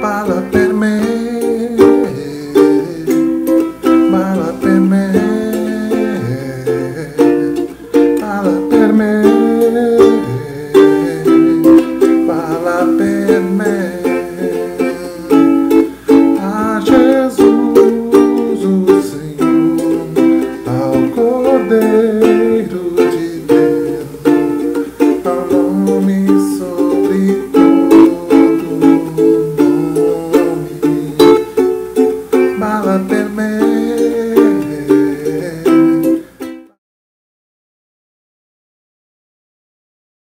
pala per me, pala per me, pala per me, per me. A Jesus, o Senhor, ao Cordeiro. papel